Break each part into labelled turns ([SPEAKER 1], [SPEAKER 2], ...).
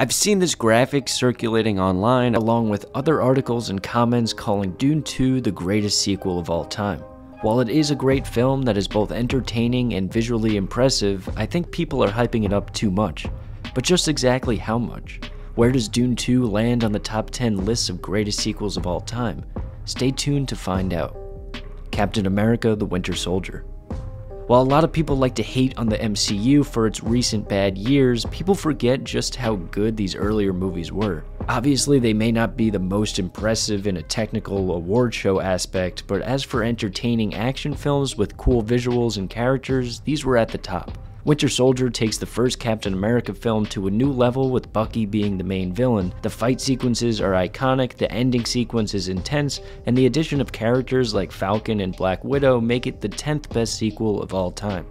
[SPEAKER 1] I've seen this graphic circulating online along with other articles and comments calling Dune 2 the greatest sequel of all time. While it is a great film that is both entertaining and visually impressive, I think people are hyping it up too much. But just exactly how much? Where does Dune 2 land on the top 10 lists of greatest sequels of all time? Stay tuned to find out. Captain America the Winter Soldier. While a lot of people like to hate on the MCU for its recent bad years, people forget just how good these earlier movies were. Obviously, they may not be the most impressive in a technical award show aspect, but as for entertaining action films with cool visuals and characters, these were at the top. Winter Soldier takes the first Captain America film to a new level with Bucky being the main villain. The fight sequences are iconic, the ending sequence is intense, and the addition of characters like Falcon and Black Widow make it the 10th best sequel of all time.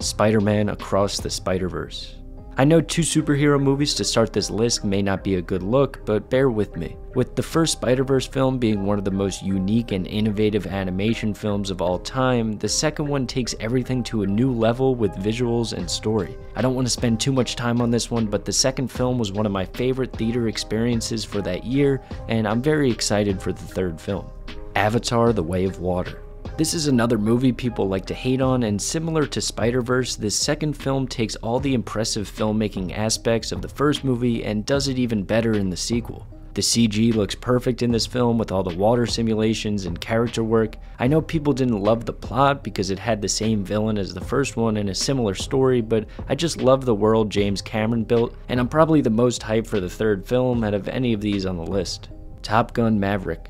[SPEAKER 1] Spider-Man Across the Spider-Verse. I know two superhero movies to start this list may not be a good look, but bear with me. With the first Spider-Verse film being one of the most unique and innovative animation films of all time, the second one takes everything to a new level with visuals and story. I don't want to spend too much time on this one, but the second film was one of my favorite theater experiences for that year, and I'm very excited for the third film. Avatar The Way of Water. This is another movie people like to hate on, and similar to Spider-Verse, this second film takes all the impressive filmmaking aspects of the first movie and does it even better in the sequel. The CG looks perfect in this film with all the water simulations and character work. I know people didn't love the plot because it had the same villain as the first one and a similar story, but I just love the world James Cameron built, and I'm probably the most hyped for the third film out of any of these on the list. Top Gun Maverick.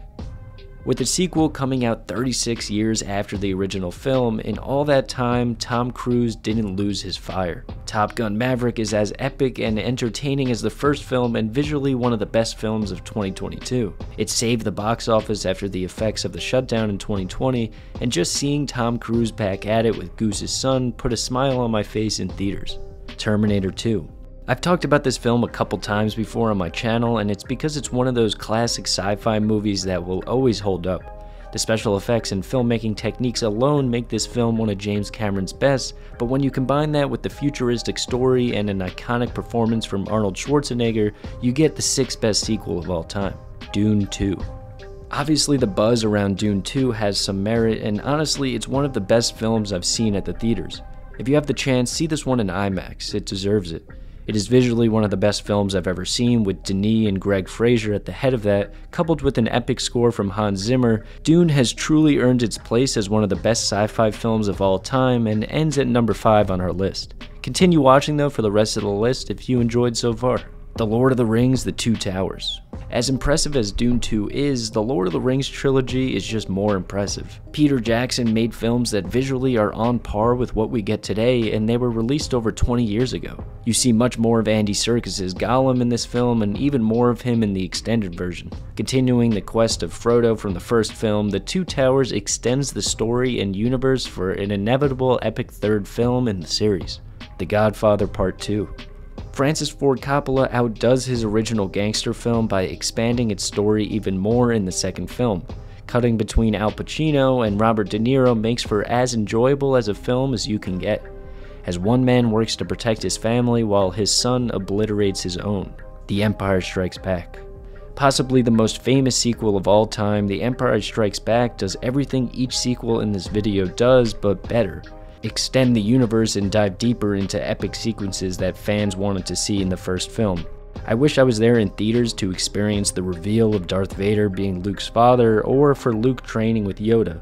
[SPEAKER 1] With the sequel coming out 36 years after the original film, in all that time, Tom Cruise didn't lose his fire. Top Gun Maverick is as epic and entertaining as the first film and visually one of the best films of 2022. It saved the box office after the effects of the shutdown in 2020, and just seeing Tom Cruise back at it with Goose's son put a smile on my face in theaters. Terminator 2. I've talked about this film a couple times before on my channel, and it's because it's one of those classic sci-fi movies that will always hold up. The special effects and filmmaking techniques alone make this film one of James Cameron's best, but when you combine that with the futuristic story and an iconic performance from Arnold Schwarzenegger, you get the sixth best sequel of all time, Dune 2. Obviously the buzz around Dune 2 has some merit, and honestly it's one of the best films I've seen at the theaters. If you have the chance, see this one in IMAX, it deserves it. It is visually one of the best films I've ever seen, with Denis and Greig Fraser at the head of that, coupled with an epic score from Hans Zimmer. Dune has truly earned its place as one of the best sci-fi films of all time and ends at number 5 on our list. Continue watching though for the rest of the list if you enjoyed so far. The Lord of the Rings The Two Towers. As impressive as Dune 2 is, the Lord of the Rings trilogy is just more impressive. Peter Jackson made films that visually are on par with what we get today, and they were released over 20 years ago. You see much more of Andy Serkis' Gollum in this film, and even more of him in the extended version. Continuing the quest of Frodo from the first film, The Two Towers extends the story and universe for an inevitable epic third film in the series. The Godfather Part 2. Francis Ford Coppola outdoes his original gangster film by expanding its story even more in the second film. Cutting between Al Pacino and Robert De Niro makes for as enjoyable as a film as you can get, as one man works to protect his family while his son obliterates his own. The Empire Strikes Back. Possibly the most famous sequel of all time, The Empire Strikes Back does everything each sequel in this video does, but better extend the universe and dive deeper into epic sequences that fans wanted to see in the first film. I wish I was there in theaters to experience the reveal of Darth Vader being Luke's father or for Luke training with Yoda.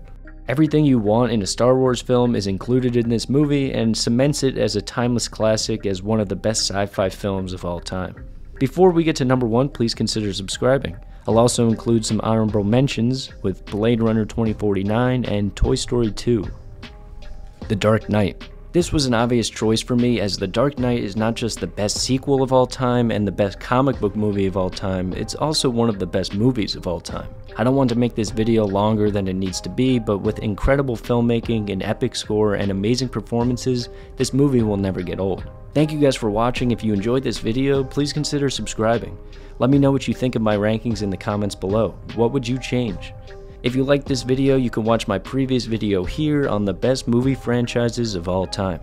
[SPEAKER 1] Everything you want in a Star Wars film is included in this movie and cements it as a timeless classic as one of the best sci-fi films of all time. Before we get to number one, please consider subscribing. I'll also include some honorable mentions with Blade Runner 2049 and Toy Story 2. The Dark Knight. This was an obvious choice for me as The Dark Knight is not just the best sequel of all time and the best comic book movie of all time, it's also one of the best movies of all time. I don't want to make this video longer than it needs to be, but with incredible filmmaking, an epic score, and amazing performances, this movie will never get old. Thank you guys for watching. If you enjoyed this video, please consider subscribing. Let me know what you think of my rankings in the comments below. What would you change? If you liked this video, you can watch my previous video here on the best movie franchises of all time.